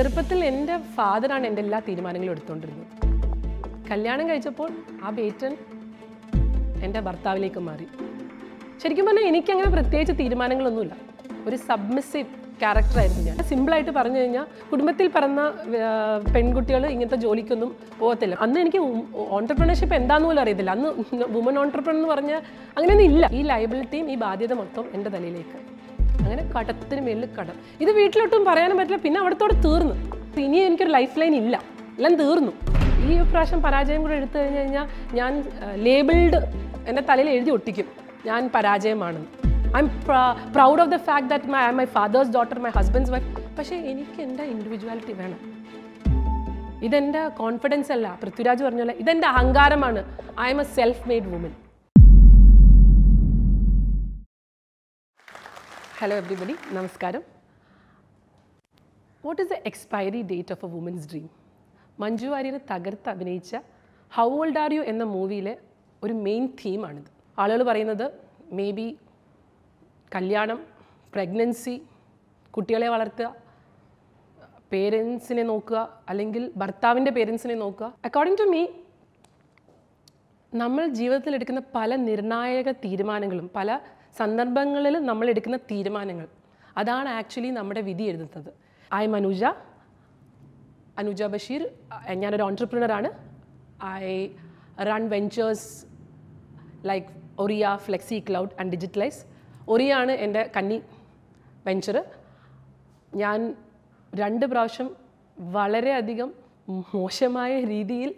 ചെറുപ്പത്തിൽ എന്റെ ഫാദറാണ് എന്റെ എല്ലാ തീരുമാനങ്ങളും എടുത്തുകൊണ്ടിരുന്നത്. കല്യാണം കഴിച്ചപ്പോൾ ആ ബേറ്റൻ എന്റെ ഭർത്താവിലേക്ക് മാറി. ശരിക്കും പറഞ്ഞാൽ എനിക്കങ്ങനെ പ്രത്യേകിച്ച് തീരുമാനങ്ങളൊന്നുമില്ല. ഒരു സബ്മിസീവ് ക്യാരക്ടറായിരുന്നു ഞാൻ. സിമ്പിളായിട്ട് പറഞ്ഞു കഴിഞ്ഞാൽ കുടുംബത്തിൽ പിറന്ന പെൺകുട്ടികൾ ഇങ്ങനത്തെ ജോലിക്കൊന്നും പോകത്തില്ല. അന്ന് എനിക്ക് ഓൺടർപ്രണർഷിപ്പ് എന്താന്ന് പോലും അറിയത്തില്ല. അന്ന് വുമൺ ഓൺടർപ്രണർ എന്ന് പറഞ്ഞാൽ അങ്ങനെയൊന്നും ഇല്ല. ഈ ലയബിലിറ്റിയും ഈ ബാധ്യത മൊത്തം എന്റെ തലയിലേക്ക്. അങ്ങനെ കടത്തിന് മേലിൽ കടം. ഇത് വീട്ടിലൊട്ടും പറയാനും പറ്റില്ല. പിന്നെ അവിടത്തോടെ തീർന്നു. ഇനി എനിക്കൊരു ലൈഫ് ലൈൻ ഇല്ല. എല്ലാം തീർന്നു. ഈ പ്രാവശ്യം പരാജയം കൂടെ എടുത്തു കഴിഞ്ഞ് കഴിഞ്ഞാൽ ഞാൻ ലേബിൾഡ് എന്റെ തലയിൽ എഴുതി ഒട്ടിക്കും. ഞാൻ പരാജയമാണെന്ന്. I'm proud of the fact that my my father's daughter my husband's wife പക്ഷേ എനിക്ക് എന്റെ ഇൻഡിവിജ്വാലിറ്റി വേണം. ഇതെന്റെ കോൺഫിഡൻസ് അല്ല. പൃഥ്വിരാജ് പറഞ്ഞ പോലെ ഇതെന്റെ അഹങ്കാരമാണ്. I'm a self made woman hello everybody നമസ്കാരം what is the expiry date of a woman's dream Manju Warrier തകർത്ത് അഭിനയിച്ച ഹൗ ഓൾഡ് ആർ യു എന്ന മൂവിയിലെ ഒരു മെയിൻ തീമാണിത് ആളുകൾ പറയുന്നത് മേ ബി കല്യാണം പ്രഗ്നൻസി കുട്ടികളെ വളർത്തുക പേരൻസിനെ നോക്കുക അല്ലെങ്കിൽ ഭർത്താവിന്റെ പേരൻസിനെ നോക്കുക. അക്കോർഡിംഗ് ടു മീ നമ്മൾ ജീവിതത്തിൽ എടുക്കുന്ന പല നിർണായക തീരുമാനങ്ങളും പല സന്ദർഭങ്ങളിൽ നമ്മൾ എടുക്കുന്ന തീരുമാനങ്ങൾ. അതാണ് ആക്ച്വലി നമ്മുടെ വിധി എഴുതുന്നത്. ഐ എം അനുജ അനുജ ബഷീർ ഞാനൊരു ഓൺടർപ്രിനറാണ് I run ventures like Oriya flexi cloud and digitalise ഒറിയാണ് എന്റെ കന്നി വെഞ്ചർ ഞാൻ രണ്ട് പ്രാവശ്യം വളരെയധികം മോശമായ രീതിയിൽ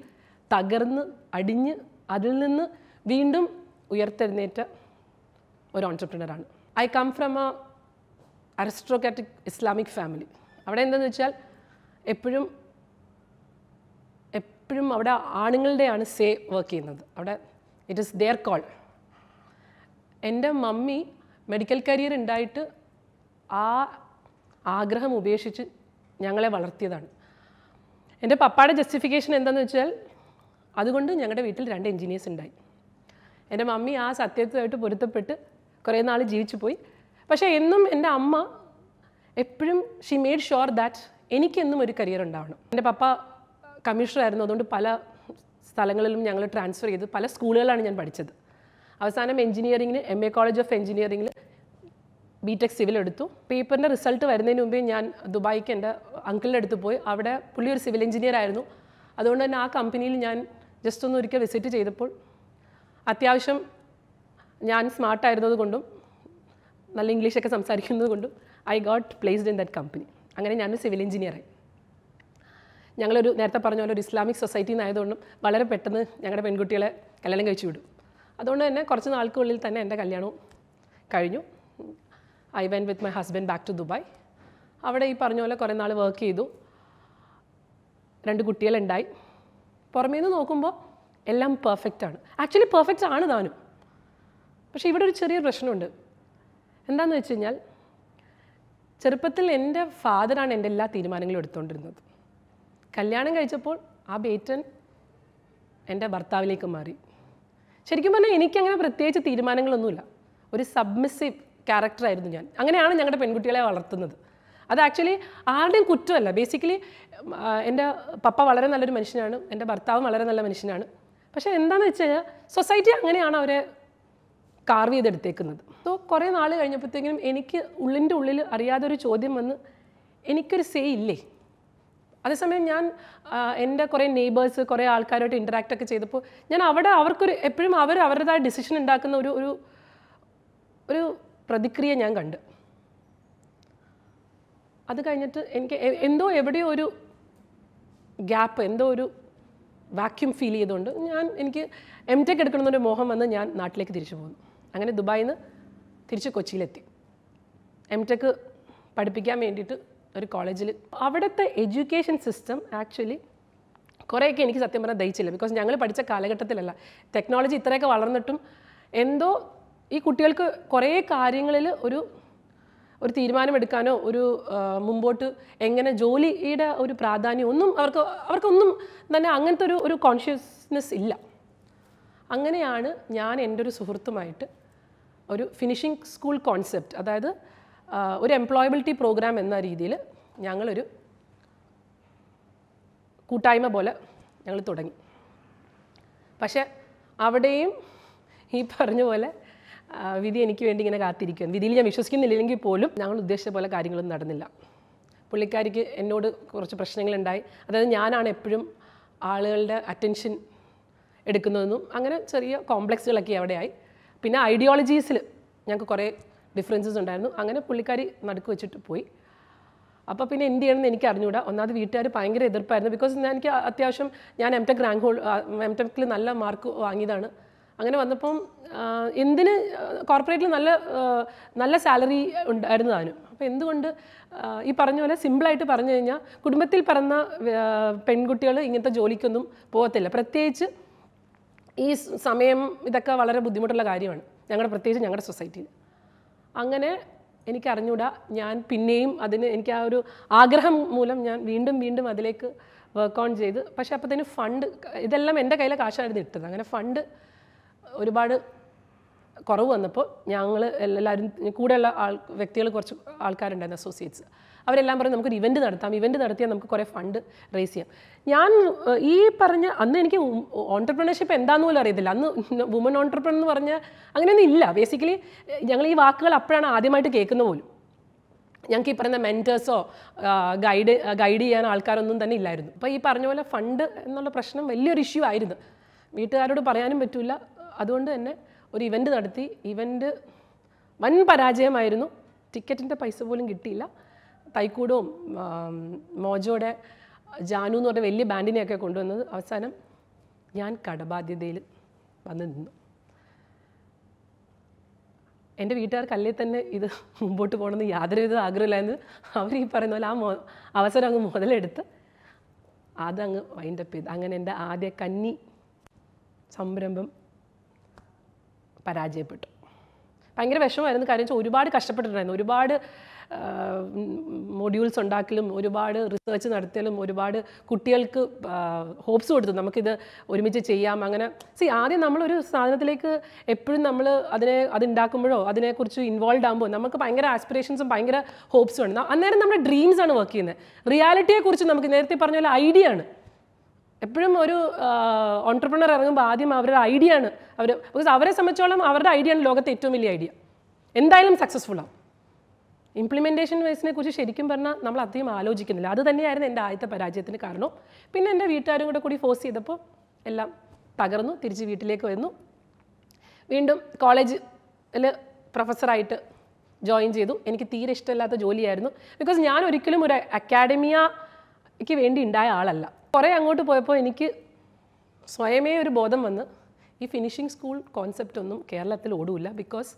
തകർന്ന് അടിഞ്ഞ് അതിൽ നിന്ന് വീണ്ടും ഉയർത്തെഴുന്നേറ്റ ഒരു ഓൺടർപ്രിനറാണ് I come from a aristocratic Islamic family അവിടെ എന്താണെന്ന് വെച്ചാൽ എപ്പോഴും എപ്പോഴും അവിടെ ആണുങ്ങളുടെയാണ് സേ വർക്ക് ചെയ്യുന്നത്. അവിടെ ഇറ്റ് ഇസ് ദെയർ കോൾ എന്റെ മമ്മി മെഡിക്കൽ കരിയർ ഉണ്ടായിട്ട് ആ ആഗ്രഹം ഉപേക്ഷിച്ച് ഞങ്ങളെ വളർത്തിയതാണ്. എന്റെ പപ്പായുടെ ജസ്റ്റിഫിക്കേഷൻ എന്താണെന്ന് വെച്ചാൽ അതുകൊണ്ട് ഞങ്ങളുടെ വീട്ടിൽ രണ്ട് എൻജിനീയേഴ്സ് ഉണ്ടായി. എന്റെ മമ്മി ആ സത്യത്തുമായിട്ട് പൊരുത്തപ്പെട്ട് കുറേ നാൾ ജീവിച്ചു പോയി. പക്ഷേ എന്നും എന്റെ അമ്മ എപ്പോഴും ഷീ മെയ്ഡ് ഷുവർ ദാറ്റ് എനിക്കെന്നും ഒരു കരിയർ ഉണ്ടാവണം. എന്റെ പപ്പ കമ്മീഷണർ ആയിരുന്നു അതുകൊണ്ട് പല സ്ഥലങ്ങളിലും ഞങ്ങൾ ട്രാൻസ്ഫർ ചെയ്ത് പല സ്കൂളുകളിലാണ് ഞാൻ പഠിച്ചത്. അവസാനം എഞ്ചിനീയറിങ്ങിന് എം എ കോളേജ് ഓഫ് എഞ്ചിനീയറിങ്ങിൽ ബി ടെക് സിവിൽ എടുത്തു. പേപ്പറിന്റെ റിസൾട്ട് വരുന്നതിന് മുമ്പേ ഞാൻ ദുബായിക്ക് എന്റെ അങ്കിളിന്റെ അടുത്ത് പോയി. അവിടെ പുള്ളി ഒരു സിവിൽ എഞ്ചിനീയർ ആയിരുന്നു. അതുകൊണ്ട് തന്നെ ആ കമ്പനിയിൽ ഞാൻ ജസ്റ്റ് ഒന്ന് ഒരിക്കൽ വിസിറ്റ് ചെയ്തപ്പോൾ അത്യാവശ്യം ഞാൻ സ്മാർട്ടായിരുന്നത് കൊണ്ടും നല്ല ഇംഗ്ലീഷൊക്കെ സംസാരിക്കുന്നത് കൊണ്ടും I got placed in that company അങ്ങനെ ഞാനൊരു സിവിൽ എഞ്ചിനീയറായി ഞങ്ങളൊരു നേരത്തെ പറഞ്ഞ പോലെ ഒരു ഇസ്ലാമിക് സൊസൈറ്റി ആയതുകൊണ്ടും വളരെ പെട്ടെന്ന് ഞങ്ങളുടെ പെൺകുട്ടികളെ കല്യാണം കഴിച്ചു വിടും. അതുകൊണ്ട് തന്നെ കുറച്ച് നാൾക്കുള്ളിൽ തന്നെ എന്റെ കല്യാണവും കഴിഞ്ഞു. I went with my husband back to Dubai അവിടെ ഈ പറഞ്ഞ പോലെ കുറേ നാൾ വർക്ക് ചെയ്തു. രണ്ട് കുട്ടികളുണ്ടായി. പുറമേ നിന്ന് നോക്കുമ്പോൾ എല്ലാം പെർഫെക്റ്റ് ആണ്. ആക്ച്വലി പെർഫെക്റ്റ് ആണ് താനും. പക്ഷേ ഇവിടെ ഒരു ചെറിയ പ്രശ്നമുണ്ട്. എന്താണെന്ന് വെച്ച് കഴിഞ്ഞാൽ ചെറുപ്പത്തിൽ എന്റെ ഫാദറാണ് എന്റെ എല്ലാ തീരുമാനങ്ങളും എടുത്തുകൊണ്ടിരുന്നത് കല്യാണം കഴിച്ചപ്പോൾ ആ ബേറ്റൻ എന്റെ ഭർത്താവിലേക്ക് മാറി. ശരിക്കും പറഞ്ഞാൽ എനിക്കങ്ങനെ പ്രത്യേകിച്ച് തീരുമാനങ്ങളൊന്നുമില്ല. ഒരു സബ്മിസീവ് ക്യാരക്ടറായിരുന്നു ഞാൻ. അങ്ങനെയാണ് ഞങ്ങളുടെ പെൺകുട്ടികളെ വളർത്തുന്നത്. അത് ആക്ച്വലി ആരുടെയും കുറ്റമല്ല. ബേസിക്കലി എന്റെ പപ്പ വളരെ നല്ലൊരു മനുഷ്യനാണ്. എന്റെ ഭർത്താവ് വളരെ നല്ല മനുഷ്യനാണ്. പക്ഷേ എന്താണെന്ന് വെച്ച് കഴിഞ്ഞാൽ സൊസൈറ്റി അങ്ങനെയാണ് അവരെ കാർവ് ചെയ്തെടുത്തേക്കുന്നത്. സോ കുറേ നാൾ കഴിഞ്ഞപ്പോഴത്തേക്കിനും എനിക്ക് ഉള്ളിന്റെ ഉള്ളിൽ അറിയാതെ ഒരു ചോദ്യം വന്ന് എനിക്കൊരു സേ ഇല്ലേ? അതേസമയം ഞാൻ എന്റെ കുറേ നെയ്ബേഴ്സ് കുറേ ആൾക്കാരുമായിട്ട് ഇന്ററാക്റ്റ് ഒക്കെ ചെയ്തപ്പോൾ ഞാൻ അവിടെ അവർക്കൊരു എപ്പോഴും അവർ അവരുടേതായ ഡിസിഷൻ ഉണ്ടാക്കുന്ന ഒരു ഒരു ഒരു പ്രതിക്രിയ ഞാൻ കണ്ട്. അത് കഴിഞ്ഞിട്ട് എനിക്ക് എന്തോ എവിടെയോ ഒരു ഗ്യാപ്പ് എന്തോ ഒരു വാക്യൂം ഫീൽ ചെയ്തുകൊണ്ട് ഞാൻ എനിക്ക് എം ടെക് എടുക്കണമെന്നൊരു മോഹം വന്ന് ഞാൻ നാട്ടിലേക്ക് തിരിച്ചു പോന്നു. അങ്ങനെ ദുബായിൽ നിന്ന് തിരിച്ച് കൊച്ചിയിലെത്തി. എം ടെക്ക് പഠിപ്പിക്കാൻ വേണ്ടിയിട്ട് ഒരു കോളേജിൽ അവിടുത്തെ എഡ്യൂക്കേഷൻ സിസ്റ്റം ആക്ച്വലി കുറേയൊക്കെ എനിക്ക് സത്യം പറഞ്ഞാൽ ദഹിച്ചില്ല. ബിക്കോസ് ഞങ്ങൾ പഠിച്ച കാലഘട്ടത്തിലല്ല ടെക്നോളജി ഇത്രയൊക്കെ വളർന്നിട്ടും എന്തോ ഈ കുട്ടികൾക്ക് കുറേ കാര്യങ്ങളിൽ ഒരു ഒരു തീരുമാനമെടുക്കാനോ ഒരു മുമ്പോട്ട് എങ്ങനെ ജോലിയുടെ ഒരു പ്രാധാന്യം ഒന്നും അവർക്ക് അവർക്കൊന്നും തന്നെ അങ്ങനത്തെ ഒരു ഒരു കോൺഷ്യസ്നെസ് ഇല്ല. അങ്ങനെയാണ് ഞാൻ എന്റെ ഒരു സുഹൃത്തുമായിട്ട് ഒരു ഫിനിഷിംഗ് സ്കൂൾ കോൺസെപ്റ്റ് അതായത് ഒരു എംപ്ലോയബിലിറ്റി പ്രോഗ്രാം എന്ന രീതിയിൽ ഞങ്ങളൊരു കൂട്ടായ്മ പോലെ ഞങ്ങൾ തുടങ്ങി. പക്ഷേ അവിടെയും ഈ പറഞ്ഞ പോലെ വിധി എനിക്ക് വേണ്ടി ഇങ്ങനെ കാത്തിരിക്കുകയാണ് വിധിയിൽ ഞാൻ വിശ്വസിക്കുന്നില്ലെങ്കിൽ പോലും ഞങ്ങൾ ഉദ്ദേശിച്ച പോലെ കാര്യങ്ങളൊന്നും നടന്നില്ല. പുള്ളിക്കാരിക്ക് എന്നോട് കുറച്ച് പ്രശ്നങ്ങളുണ്ടായി. അതായത് ഞാനാണ് എപ്പോഴും ആളുകളുടെ അറ്റൻഷൻ എടുക്കുന്നതെന്നും അങ്ങനെ ചെറിയ കോംപ്ലക്സുകളൊക്കെ അവിടെയായി. പിന്നെ ഐഡിയോളജീസിൽ ഞങ്ങൾക്ക് കുറേ ഡിഫറൻസസ് ഉണ്ടായിരുന്നു. അങ്ങനെ പുള്ളിക്കാരി നടുക്ക് വെച്ചിട്ട് പോയി. അപ്പോൾ പിന്നെ എന്ത് ചെയ്യണമെന്ന് എനിക്ക് അറിഞ്ഞുകൂടാ ഒന്നാമത് വീട്ടുകാർ ഭയങ്കര എതിർപ്പായിരുന്നു. ബിക്കോസ് ഞാൻ എനിക്ക് അത്യാവശ്യം ഞാൻ എം ടെക് റാങ്ക് ഹോൾ എം ടെക്കിൽ നല്ല മാർക്ക് വാങ്ങിയതാണ്. അങ്ങനെ വന്നപ്പം എന്തിന് കോർപ്പറേറ്റിൽ നല്ല നല്ല സാലറി ഉണ്ടായിരുന്നു താനും അപ്പോൾ എന്തുകൊണ്ട് ഈ പറഞ്ഞ പോലെ സിമ്പിളായിട്ട് പറഞ്ഞു കഴിഞ്ഞാൽ കുടുംബത്തിൽ പിറന്ന പെൺകുട്ടികൾ ഇങ്ങനത്തെ ജോലിക്കൊന്നും പോകത്തില്ല. പ്രത്യേകിച്ച് ഈ സമയം ഇതൊക്കെ വളരെ ബുദ്ധിമുട്ടുള്ള കാര്യമാണ്. ഞങ്ങളുടെ പ്രത്യേകിച്ച് ഞങ്ങളുടെ സൊസൈറ്റിയിൽ. അങ്ങനെ എനിക്ക് അറിഞ്ഞൂടാ ഞാൻ പിന്നെയും അതിന് എനിക്ക് ആ ഒരു ആഗ്രഹം മൂലം ഞാൻ വീണ്ടും വീണ്ടും അതിലേക്ക് വർക്ക് ഓൺ ചെയ്ത് പക്ഷേ അപ്പോഴത്തേന് ഫണ്ട് ഇതെല്ലാം എന്റെ കയ്യിലെ കാശായിരുന്നു ഇട്ടത്. അങ്ങനെ ഫണ്ട് ഒരുപാട് കുറവ് വന്നപ്പോൾ ഞങ്ങൾ എല്ലാവരും കൂടെയുള്ള ആൾ വ്യക്തികൾ കുറച്ച് ആൾക്കാരുണ്ടായിരുന്നു അസോസിയേറ്റ്സ് അവരെല്ലാം പറഞ്ഞു നമുക്കൊരു ഇവന്റ് നടത്താം ഇവന്റ് നടത്തിയാൽ നമുക്ക് കുറേ ഫണ്ട് റേസ് ചെയ്യാം. ഞാൻ ഈ പറഞ്ഞ അന്ന് എനിക്ക് ഓൺടർപ്രണർഷിപ്പ് എന്താണെന്ന് പോലും അറിയത്തില്ല. അന്ന് വുമൺ ഓൺടർപ്രണർ എന്ന് പറഞ്ഞാൽ അങ്ങനെയൊന്നും ഇല്ല. ബേസിക്കലി ഞങ്ങൾ ഈ വാക്കുകൾ അപ്പോഴാണ് ആദ്യമായിട്ട് കേൾക്കുന്ന പോലും. ഞങ്ങൾക്ക് ഈ പറയുന്ന മെന്റേഴ്സോ ഗൈഡ് ഗൈഡ് ചെയ്യാൻ ആൾക്കാരൊന്നും തന്നെ ഇല്ലായിരുന്നു. അപ്പോൾ ഈ പറഞ്ഞ പോലെ ഫണ്ട് എന്നുള്ള പ്രശ്നം വലിയൊരു ഇഷ്യൂ ആയിരുന്നു. വീട്ടുകാരോട് പറയാനും പറ്റില്ല അതുകൊണ്ട് തന്നെ ഒരു ഇവന്റ് നടത്തി. ഇവന്റ് വൻ പരാജയമായിരുന്നു. ടിക്കറ്റിന്റെ പൈസ പോലും കിട്ടിയില്ല. തൈക്കൂടവും മോജോടെ ജാനു എന്ന് പറഞ്ഞ വലിയ ബാൻഡിനെയൊക്കെ കൊണ്ടുവന്നത് അവസാനം ഞാൻ കടബാധ്യതയിൽ വന്ന് നിന്നു. എന്റെ വീട്ടുകാർക്ക് അല്ലേ തന്നെ ഇത് മുമ്പോട്ട് പോകണമെന്ന് യാതൊരുവിധ ആഗ്രഹമില്ലായിരുന്നു അവർ ഈ പറയുന്ന പോലെ ആ മോ അവസരം അങ്ങ് മുതലെടുത്ത് അതങ്ങ് വൈൻഡപ്പ് ചെയ്ത്. അങ്ങനെ എന്റെ ആദ്യ കന്നി സംരംഭം പരാജയപ്പെട്ടു. ഭയങ്കര വിഷമമായിരുന്നു. കാര്യം വെച്ചാൽ ഒരുപാട് കഷ്ടപ്പെട്ടിട്ടുണ്ടായിരുന്നു. ഒരുപാട് മൊഡ്യൂൾസ് ഉണ്ടാക്കലും ഒരുപാട് റിസർച്ച് നടത്തിയാലും ഒരുപാട് കുട്ടികൾക്ക് ഹോപ്സ് കൊടുത്തു. നമുക്കിത് ഒരുമിച്ച് ചെയ്യാം. അങ്ങനെ സി ആദ്യം നമ്മളൊരു സാധനത്തിലേക്ക് എപ്പോഴും നമ്മൾ അതിനെ അതുണ്ടാക്കുമ്പോഴോ അതിനെക്കുറിച്ച് ഇൻവോൾവ് ആകുമ്പോൾ നമുക്ക് ഭയങ്കര ആസ്പിറേഷൻസും ഭയങ്കര ഹോപ്സും ഉണ്ട് അന്നേരം നമ്മുടെ ഡ്രീംസ് ആണ് വർക്ക് ചെയ്യുന്നത്. റിയാലിറ്റിയെക്കുറിച്ച് നമുക്ക് നേരത്തെ പറഞ്ഞ പോലെ ഐഡിയ ആണ്. എപ്പോഴും ഒരു ഓൺട്രപ്രണർ ഇറങ്ങുമ്പോൾ ആദ്യം അവരുടെ ഐഡിയ ആണ്. അവർ ബിക്കോസ് അവരെ സംബന്ധിച്ചോളം അവരുടെ ഐഡിയ ആണ് ലോകത്തെ ഏറ്റവും വലിയ ഐഡിയ എന്തായാലും സക്സസ്ഫുൾ ആവും. ഇംപ്ലിമെന്റേഷൻ വൈസിനെ കുറിച്ച് ശരിക്കും പറഞ്ഞാൽ നമ്മൾ അധികം ആലോചിക്കുന്നില്ല. അത് തന്നെയായിരുന്നു എന്റെ ആദ്യത്തെ പരാജയത്തിന് കാരണം. പിന്നെ എന്റെ വീട്ടുകാരും കൂടെ കൂടി ഫോഴ്സ് ചെയ്തപ്പോൾ എല്ലാം തകർന്നു തിരിച്ച് വീട്ടിലേക്ക് വന്നു വീണ്ടും കോളേജിൽ പ്രൊഫസറായിട്ട് ജോയിൻ ചെയ്തു. എനിക്ക് തീരെ ഇഷ്ടമില്ലാത്ത ജോലിയായിരുന്നു. ബിക്കോസ് ഞാൻ ഒരിക്കലും ഒരു അക്കാഡമിയക്ക് വേണ്ടി ഉണ്ടായ ആളല്ല. കുറേ അങ്ങോട്ട് പോയപ്പോൾ എനിക്ക് സ്വയമേ ഒരു ബോധം വന്ന് ഈ ഫിനിഷിംഗ് സ്കൂൾ കോൺസെപ്റ്റ് ഒന്നും കേരളത്തിൽ ഓടില്ല ബിക്കോസ്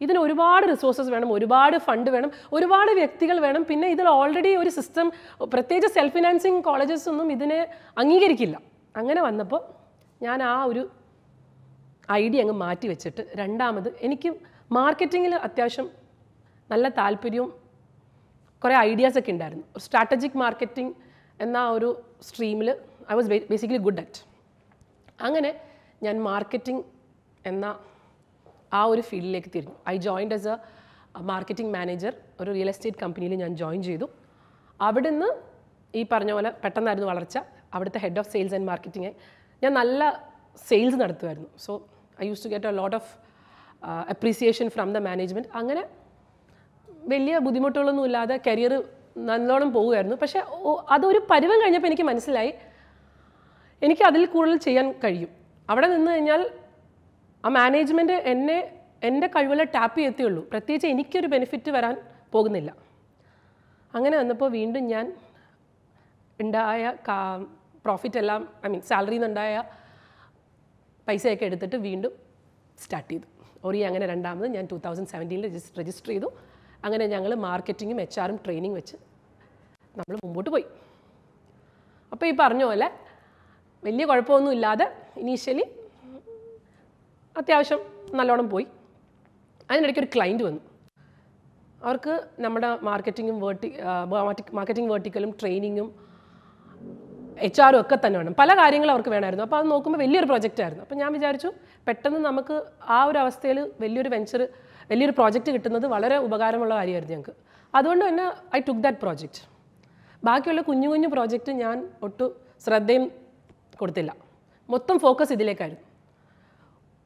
ഇതിന് ഒരുപാട് റിസോഴ്സസ് വേണം ഒരുപാട് ഫണ്ട് വേണം ഒരുപാട് വ്യക്തികൾ വേണം. പിന്നെ ഇതിൽ ഓൾറെഡി ഒരു സിസ്റ്റം പ്രത്യേകിച്ച് സെൽഫ് ഫിനാൻസിങ് കോളേജസ് ഒന്നും ഇതിനെ അംഗീകരിക്കില്ല. അങ്ങനെ വന്നപ്പോൾ ഞാൻ ആ ഒരു ഐഡിയ അങ്ങ് മാറ്റി വെച്ചിട്ട് രണ്ടാമത് എനിക്ക് മാർക്കറ്റിങ്ങിൽ അത്യാവശ്യം നല്ല താല്പര്യവും കുറേ ഐഡിയാസൊക്കെ ഉണ്ടായിരുന്നു. സ്ട്രാറ്റജിക് മാർക്കറ്റിംഗ് എന്ന ആ ഒരു സ്ട്രീമിൽ I was basically good at അങ്ങനെ ഞാൻ മാർക്കറ്റിംഗ് എന്ന ആ ഒരു ഫീൽഡിലേക്ക് തിരിഞ്ഞു. I joined as a marketing manager ഒരു റിയൽ എസ്റ്റേറ്റ് കമ്പനിയിൽ ഞാൻ ജോയിൻ ചെയ്തു. അവിടെ നിന്ന് ഈ പറഞ്ഞ പോലെ പെട്ടെന്നായിരുന്നു വളർച്ച. അവിടുത്തെ head of sales and marketing ഞാൻ നല്ല sales നടത്തുമായിരുന്നു. So I use to get a lot of appreciation from the management അങ്ങനെ വലിയ ബുദ്ധിമുട്ടുകളൊന്നുമില്ലാതെ കരിയർ നല്ലോണം പോവുമായിരുന്നു പക്ഷേ അതൊരു പരുവം കഴിഞ്ഞപ്പോൾ എനിക്ക് മനസ്സിലായി എനിക്ക് അതിൽ കൂടുതൽ ചെയ്യാൻ കഴിയും. അവിടെ നിന്ന് കഴിഞ്ഞാൽ ആ മാനേജ്മെന്റ് എന്നെ എന്റെ കഴിവുകളെ ടാപ്പ് ചെയ്യത്തേയുള്ളൂ. പ്രത്യേകിച്ച് എനിക്കൊരു ബെനിഫിറ്റ് വരാൻ പോകുന്നില്ല. അങ്ങനെ വന്നപ്പോൾ വീണ്ടും ഞാൻ ഉണ്ടായ കാ പ്രോഫിറ്റ് എല്ലാം ഐ മീൻ സാലറിയിൽ നിന്നുണ്ടായ പൈസയൊക്കെ എടുത്തിട്ട് വീണ്ടും സ്റ്റാർട്ട് ചെയ്തു. ഒറി അങ്ങനെ രണ്ടാമത് ഞാൻ ടൂ തൗസൻഡ് സെവന്റീനിൽ രജിസ്റ്റർ ചെയ്തു. അങ്ങനെ ഞങ്ങൾ മാർക്കറ്റിങ്ങും എച്ച് ആറും ട്രെയിനിങ് വെച്ച് നമ്മൾ മുമ്പോട്ട് പോയി. അപ്പോൾ ഈ പറഞ്ഞ പോലെ വലിയ കുഴപ്പമൊന്നും ഇല്ലാതെ ഇനീഷ്യലി അത്യാവശ്യം നല്ലോണം പോയി. അതിനിടയ്ക്ക് ഒരു ക്ലൈന്റ് വന്നു. അവർക്ക് നമ്മുടെ മാർക്കറ്റിങ്ങും വേർട്ടി മാർക്കറ്റിംഗ് വേർട്ടിക്കലും ട്രെയിനിങ്ങും എച്ച് ആറും ഒക്കെ തന്നെ വേണം. പല കാര്യങ്ങളും അവർക്ക് വേണമായിരുന്നു. അപ്പോൾ അത് നോക്കുമ്പോൾ വലിയൊരു പ്രൊജക്റ്റായിരുന്നു അപ്പോൾ ഞാൻ വിചാരിച്ചു പെട്ടെന്ന് നമുക്ക് ആ ഒരു അവസ്ഥയിൽ വലിയൊരു വെഞ്ചർ വലിയൊരു പ്രോജക്റ്റ് കിട്ടുന്നത് വളരെ ഉപകാരമുള്ള കാര്യമായിരുന്നു ഞങ്ങൾക്ക്. അതുകൊണ്ട് തന്നെ ഐ ടുക്ക് ദാറ്റ് പ്രോജക്റ്റ് ബാക്കിയുള്ള കുഞ്ഞു കുഞ്ഞു പ്രോജക്റ്റ് ഞാൻ ഒട്ടും ശ്രദ്ധയും കൊടുത്തില്ല. മൊത്തം ഫോക്കസ് ഇതിലേക്കായിരുന്നു.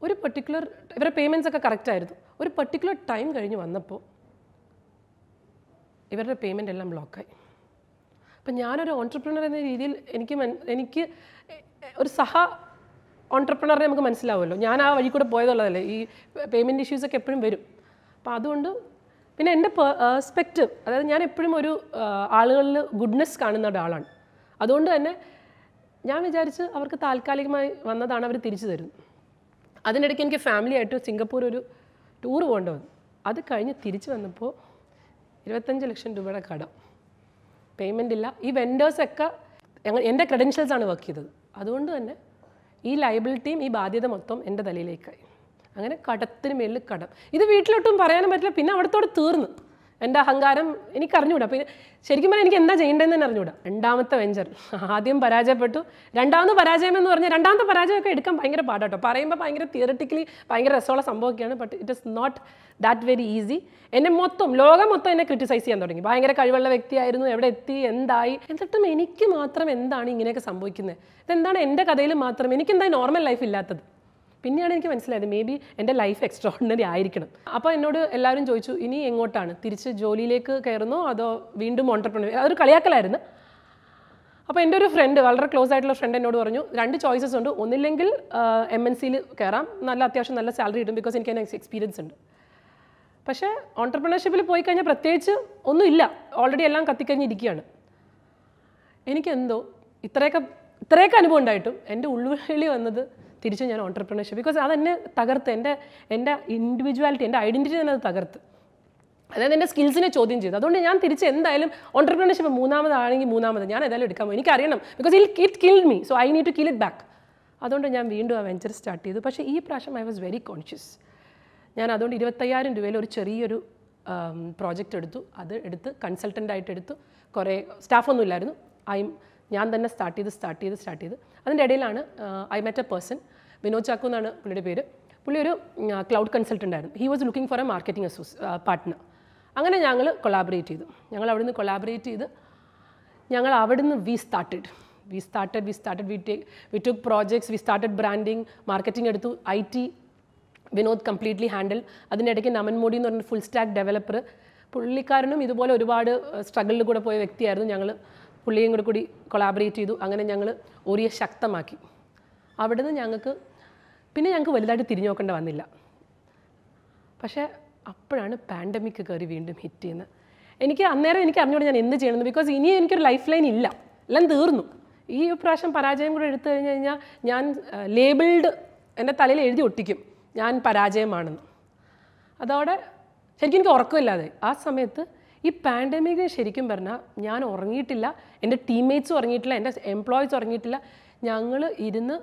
ഒരു പെർട്ടിക്കുലർ ഇവരുടെ പേയ്മെന്റ്സ് ഒക്കെ കറക്റ്റ് ആയിരുന്നു. ഒരു പെർട്ടിക്കുലർ ടൈം കഴിഞ്ഞ് വന്നപ്പോൾ ഇവരുടെ പേയ്മെന്റ് എല്ലാം ബ്ലോക്കായി അപ്പം ഞാനൊരു ഓൺടർപ്രണർ എന്ന രീതിയിൽ എനിക്ക് എനിക്ക് ഒരു സഹ ഓൺടർപ്രണറെ നമുക്ക് മനസ്സിലാവുമല്ലോ. ഞാൻ ആ വഴി കൂടെ പോയതുള്ളതല്ലേ. ഈ പേയ്മെന്റ് ഇഷ്യൂസൊക്കെ എപ്പോഴും വരും. അപ്പോൾ അതുകൊണ്ട് പിന്നെ എന്റെ പെർസ്പെക്റ്റീവ് അതായത് ഞാൻ എപ്പോഴും ഒരു ആളുകളിൽ ഗുഡ്നെസ് കാണുന്ന ഒരാളാണ്. അതുകൊണ്ട് തന്നെ ഞാൻ വിചാരിച്ച് അവർക്ക് താൽക്കാലികമായി വന്നതാണ് അവർ തിരിച്ചു തരുന്നത്. അതിനിടയ്ക്ക് എനിക്ക് ഫാമിലി ആയിട്ട് സിംഗപ്പൂർ ഒരു ടൂർ പോകേണ്ടി വന്നു. അത് കഴിഞ്ഞ് തിരിച്ചു വന്നപ്പോൾ ഇരുപത്തഞ്ച് ലക്ഷം രൂപയുടെ കടം. പേയ്മെന്റ് ഇല്ല. ഈ വെൻഡേഴ്സൊക്കെ എന്റെ ക്രെഡൻഷ്യൽസാണ് വർക്ക് ചെയ്തത്. അതുകൊണ്ട് തന്നെ ഈ ലയബിലിറ്റിയും ഈ ബാധ്യത മൊത്തം എന്റെ തലയിലേക്കായി അങ്ങനെ കടത്തിന് മേലിൽ കടം. ഇത് വീട്ടിലൊട്ടും പറയാനും പറ്റില്ല. പിന്നെ അവിടത്തോട് തീർന്നു. എന്റെ അഹങ്കാരം എനിക്ക് അറിഞ്ഞൂടാ പിന്നെ ശരിക്കും പറഞ്ഞാൽ എനിക്ക് എന്താ ചെയ്യേണ്ടതെന്ന് തന്നെ അറിഞ്ഞൂടാ. രണ്ടാമത്തെ വെഞ്ചർ ആദ്യം പരാജയപ്പെട്ടു. രണ്ടാമത് പരാജയം എന്ന് പറഞ്ഞാൽ രണ്ടാമത്തെ പരാജയമൊക്കെ എടുക്കാൻ ഭയങ്കര പാടാട്ടോ. പറയുമ്പോൾ ഭയങ്കര തിയററ്റിക്കലി ഭയങ്കര രസമുള്ള സംഭവമൊക്കെയാണ് but it is not that very easy എന്നെ മൊത്തം ലോകം മൊത്തം എന്നെ ക്രിറ്റിസൈസ് ചെയ്യാൻ തുടങ്ങി. ഭയങ്കര കഴിവുള്ള വ്യക്തിയായിരുന്നു എവിടെ എത്തി എന്തായി? എന്നിട്ടും എനിക്ക് മാത്രം എന്താണ് ഇങ്ങനെയൊക്കെ സംഭവിക്കുന്നത് ഇതെന്താണ് എന്റെ കഥയിൽ മാത്രം? എനിക്ക് എന്താ നോർമൽ ലൈഫ് ഇല്ലാത്തത്? പിന്നെയാണ് എനിക്ക് മനസ്സിലായത് മേ ബി എന്റെ ലൈഫ് എക്സ്ട്രാ ഓർഡിനറി ആയിരിക്കണം. അപ്പോൾ എന്നോട് എല്ലാവരും ചോദിച്ചു ഇനി എങ്ങോട്ടാണ്? തിരിച്ച് ജോലിയിലേക്ക് കയറുന്നോ അതോ വീണ്ടും ഓണ്ടർപ്രണർ അതൊരു കളിയാക്കലായിരുന്നു. അപ്പോൾ എന്റെ ഒരു ഫ്രണ്ട് വളരെ ക്ലോസ് ആയിട്ടുള്ള ഫ്രണ്ട് എന്നോട് പറഞ്ഞു രണ്ട് ചോയ്സസ് ഉണ്ട്. ഒന്നില്ലെങ്കിൽ എം എൻ സിയിൽ കയറാം. നല്ല അത്യാവശ്യം നല്ല സാലറി കിട്ടും ബിക്കോസ് എനിക്ക് അതിന് എക്സ്പീരിയൻസ് ഉണ്ട്. പക്ഷേ ഓണ്ടർപ്രണർഷിപ്പിൽ പോയി കഴിഞ്ഞാൽ പ്രത്യേകിച്ച് ഒന്നുമില്ല ഓൾറെഡി എല്ലാം കത്തിക്കഴിഞ്ഞിരിക്കുകയാണ്. എനിക്കെന്തോ ഇത്രയൊക്കെ ഇത്രയൊക്കെ അനുഭവം ഉണ്ടായിട്ടും. എന്റെ ഉള്ളുവിളി വന്നത് തിരിച്ച് ഞാൻ ഓണ്ടർപ്രണർഷിപ്പ് ബിക്കോസ് അതെന്നെ തകർത്ത് എന്റെ എന്റെ ഇൻഡിവിജ്വാലിറ്റി എന്റെ ഐഡന്റിറ്റി തന്നെ അത് തകർത്ത്. അതായത് എന്റെ സ്കിൽസിനെ ചോദ്യം ചെയ്തു. അതുകൊണ്ട് ഞാൻ തിരിച്ച് എന്തായാലും ഓണ്ടർപ്രണർഷിപ്പ് മൂന്നാമതാണെങ്കിൽ മൂന്നാമത് ഞാൻ ഏതായാലും എടുക്കാൻ എനിക്കറിയണം because it it kill me so I need to kill it back അതുകൊണ്ട് ഞാൻ വീണ്ടും ആ വെഞ്ചർ സ്റ്റാർട്ട് ചെയ്തു. പക്ഷേ ഈ പ്രാവശ്യം ഐ വാസ് വെരി കോൺഷ്യസ് ഞാൻ അതുകൊണ്ട് ഇരുപത്തയ്യായിരം രൂപയിൽ ഒരു ചെറിയൊരു പ്രോജക്റ്റ് എടുത്തു. അത് എടുത്ത് കൺസൾട്ടന്റ് ആയിട്ട് എടുത്തു. കുറേ സ്റ്റാഫൊന്നും ഇല്ലായിരുന്നു. ഐ ഞാൻ തന്നെ സ്റ്റാർട്ട് ചെയ്ത് സ്റ്റാർട്ട് ചെയ്ത് സ്റ്റാർട്ട് ചെയ്ത്. അതിന്റെ ഇടയിലാണ് I met a person Vinod Chacko എന്നാണ് പുള്ളിയുടെ പേര്. പുള്ളി ഒരു ക്ലൗഡ് കൺസൾട്ടന്റ് ആയിരുന്നു. He was looking for a marketing associate partner അങ്ങനെ ഞങ്ങൾ കൊളാബറേറ്റ് ചെയ്തു. ഞങ്ങൾ അവിടുന്ന് കൊളാബറേറ്റ് ചെയ്ത് ഞങ്ങൾ അവിടുന്ന് we started we started we started we take we took projects we started branding marketing എടുത്തു. I T Vinod completely handle അതിന്റെ ഇടയ്ക്ക് നമൻ മോഡി എന്ന് പറഞ്ഞ ഫുൾ സ്റ്റാക്ക് ഡെവലപ്പർ പുള്ളിക്കാരനും ഇതുപോലെ ഒരുപാട് സ്ട്രഗിളിൽ കൂടെ പോയ വ്യക്തിയായിരുന്നു ഞങ്ങൾ പുള്ളിയും കൂടെ കൂടി കൊളാബറേറ്റ് ചെയ്തു. അങ്ങനെ ഞങ്ങൾ ഒറിയെ ശക്തമാക്കി. അവിടെ നിന്ന് ഞങ്ങൾക്ക് പിന്നെ ഞങ്ങൾക്ക് വലുതായിട്ട് തിരിഞ്ഞു നോക്കേണ്ട വന്നില്ല. പക്ഷേ അപ്പോഴാണ് പാൻഡമിക് കയറി വീണ്ടും ഹിറ്റ് ചെയ്യുന്നത്. എനിക്ക് അന്നേരം എനിക്ക് അറിഞ്ഞുകൊണ്ട് ഞാൻ എന്ത് ചെയ്യണമെന്ന്. ബിക്കോസ് ഇനി എനിക്കൊരു ലൈഫ് ലൈൻ ഇല്ല. എല്ലാം തീർന്നു. ഈ പ്രാവശ്യം പരാജയം കൂടെ എടുത്തു കഴിഞ്ഞ് കഴിഞ്ഞാൽ ഞാൻ ലേബിൾഡ് എന്റെ തലയിൽ എഴുതി ഒട്ടിക്കും. ഞാൻ പരാജയമാണെന്ന്. അതോടെ ശരിക്കും എനിക്ക് ഉറക്കമില്ലാതെ ആ സമയത്ത് ഈ പാൻഡമിക് ശരിക്കും പറഞ്ഞാൽ ഞാൻ ഉറങ്ങിയിട്ടില്ല എന്റെ ടീംമേറ്റ്സ് ഉറങ്ങിയിട്ടില്ല എന്റെ എംപ്ലോയീസ് ഉറങ്ങിയിട്ടില്ല. ഞങ്ങൾ ഇരുന്ന്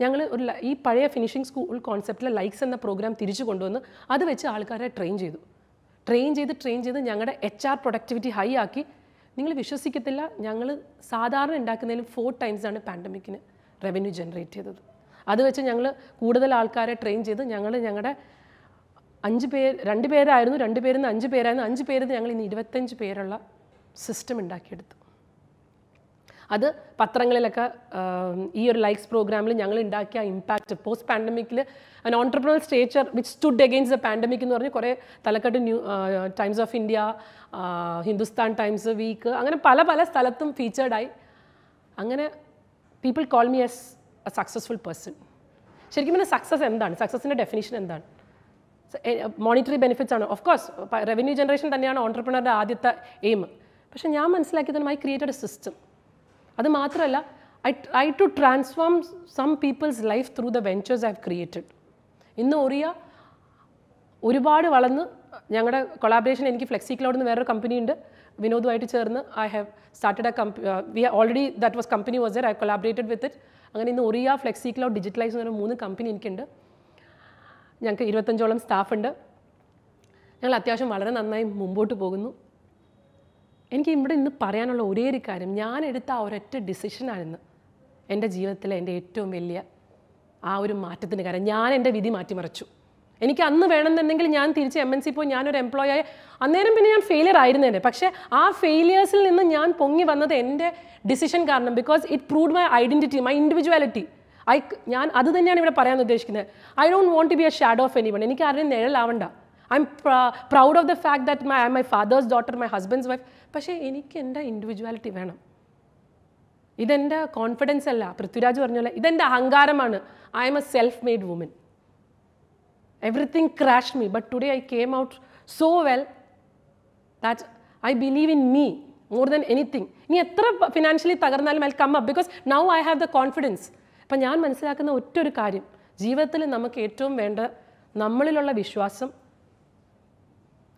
ഞങ്ങൾ ഒരു ഈ പഴയ ഫിനിഷിംഗ് സ്കൂൾ കോൺസെപ്റ്റിലെ ലൈക്സ് എന്ന പ്രോഗ്രാം തിരിച്ചു കൊണ്ടുവന്ന് അത് വെച്ച് ആൾക്കാരെ ട്രെയിൻ ചെയ്തു. ട്രെയിൻ ചെയ്ത് ട്രെയിൻ ചെയ്ത് ഞങ്ങളുടെ എച്ച് ആർ പ്രൊഡക്ടിവിറ്റി ഹൈ ആക്കി. നിങ്ങൾ വിശ്വസിക്കത്തില്ല ഞങ്ങൾ സാധാരണ ഉണ്ടാക്കുന്നതിലും ഫോർ ടൈംസാണ് പാൻഡമിക്കിന് റവന്യൂ ജനറേറ്റ് ചെയ്തത്. അത് വെച്ച് ഞങ്ങൾ കൂടുതൽ ആൾക്കാരെ ട്രെയിൻ ചെയ്ത് ഞങ്ങൾ ഞങ്ങളുടെ അഞ്ച് പേര് രണ്ട് പേരായിരുന്നു രണ്ട് പേരിൽ നിന്ന് അഞ്ച് പേരായിരുന്നു. അഞ്ച് പേരിൽ നിന്ന് ഞങ്ങൾ ഇന്ന് ഇരുപത്തഞ്ച് പേരുള്ള സിസ്റ്റം ഉണ്ടാക്കിയെടുത്തു. അത് പത്രങ്ങളിലൊക്കെ ഈ ഒരു ലൈക്സ് പ്രോഗ്രാമിൽ ഞങ്ങൾ ഉണ്ടാക്കിയ impact post പാൻഡമിക്കിൽ an entrepreneurial stature which stood against the pandemic എന്ന് പറഞ്ഞ് കുറേ തലക്കെട്ട് new Times of India Hindustan Times Week അങ്ങനെ പല പല സ്ഥലത്തും ഫീച്ചേർഡായി അങ്ങനെ people call me as a successful person ശരിക്കും പിന്നെ സക്സസ് എന്താണ്? സക്സസിന്റെ ഡെഫിനിഷൻ എന്താണ്? മോണിറ്ററി ബെനിഫിറ്റ്സ് ആണ്. ഓഫ് കോഴ്സ് റവന്യൂ ജനറേഷൻ തന്നെയാണ് ഓണ്ടർപ്രണറുടെ ആദ്യത്തെ എയിം പക്ഷേ ഞാൻ മനസ്സിലാക്കിയത് ഐ ക്രിയേറ്റഡ് സിസ്റ്റം അത് മാത്രമല്ല I try to transform some people's life through the ventures I have created ഇന്ന് ഒറിയ ഒരുപാട് വളർന്ന് ഞങ്ങളുടെ കൊളാബറേഷൻ എനിക്ക് ഫ്ലെക്സി ക്ലൗഡ് എന്ന് വേറൊരു കമ്പനി ഉണ്ട്. വിനോദുമായിട്ട് ചേർന്ന് I have started a comp we already that was company was there I collaborated with it അങ്ങനെ ഇന്ന് ഒറിയ ഫ്ലെക്സി ക്ലൗഡ് ഡിജിറ്റലൈസ് എന്ന് പറഞ്ഞ മൂന്ന് കമ്പനി എനിക്കുണ്ട്. ഞങ്ങൾക്ക് ഇരുപത്തഞ്ചോളം സ്റ്റാഫുണ്ട്. ഞങ്ങൾ അത്യാവശ്യം വളരെ നന്നായി മുമ്പോട്ട് പോകുന്നു. എനിക്ക് ഇവിടെ ഇന്ന് പറയാനുള്ള ഒരേ ഒരു കാര്യം ഞാൻ എടുത്ത ആ ഒരൊറ്റ ഡിസിഷനായിരുന്നു എന്റെ ജീവിതത്തിലെ എന്റെ ഏറ്റവും വലിയ ആ ഒരു മാറ്റത്തിന് കാര്യം ഞാൻ എന്റെ വിധി മാറ്റിമറിച്ചു. എനിക്ക് അന്ന് വേണമെന്നുണ്ടെങ്കിൽ ഞാൻ തിരിച്ച് എം എൻ സി പോയി ഞാനൊരു എംപ്ലോയി ആയി. അന്നേരം പിന്നെ ഞാൻ ഫെയിലിയർ ആയിരുന്നേനെ. പക്ഷേ ആ ഫെയിലിയേഴ്സിൽ നിന്ന് ഞാൻ പൊങ്ങി വന്നത് എന്റെ ഡിസിഷൻ കാരണം because it prove my identity my individuality I ഞാൻ അത് തന്നെയാണ് ഇവിടെ പറയാൻ ഉദ്ദേശിക്കുന്നത്. I don't want to be a shadow of anyone എനിക്ക് ആരുടെയും നിഴലാവണ്ട. I'm proud of the fact that my my father's daughter my husband's wife പക്ഷേ എനിക്ക് എന്റെ ഇൻഡിവിജ്വാലിറ്റി വേണം. ഇതെന്റെ കോൺഫിഡൻസ് അല്ല. പൃഥ്വിരാജ് പറഞ്ഞ പോലെ ഇതെന്റെ അഹങ്കാരമാണ്. I'm a self made woman everything crash me but today I came out so well that I believe in me more than anything ഇനി എത്ര financially തകർന്നാലും I come up because now I have the confidence അപ്പം ഞാൻ മനസ്സിലാക്കുന്ന ഒറ്റൊരു കാര്യം. ജീവിതത്തിൽ നമുക്ക് ഏറ്റവും വേണ്ട നമ്മളിലുള്ള വിശ്വാസം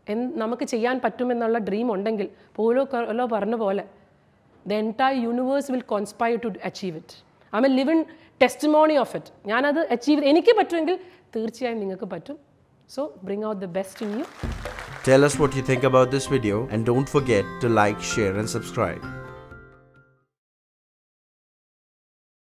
എൻ നമുക്ക് ചെയ്യാൻ പറ്റുമെന്നുള്ള ഡ്രീം ഉണ്ടെങ്കിൽ പോലോ കൊലോ പറഞ്ഞ പോലെ the entire universe will conspire to achieve it I a live in testimony of it ഞാനത് അച്ചീവ് എനിക്ക് പറ്റുമെങ്കിൽ തീർച്ചയായും നിങ്ങൾക്ക് പറ്റും. So bring out the best in you Tell us what you think about this video and don't forget to like, share and subscribe.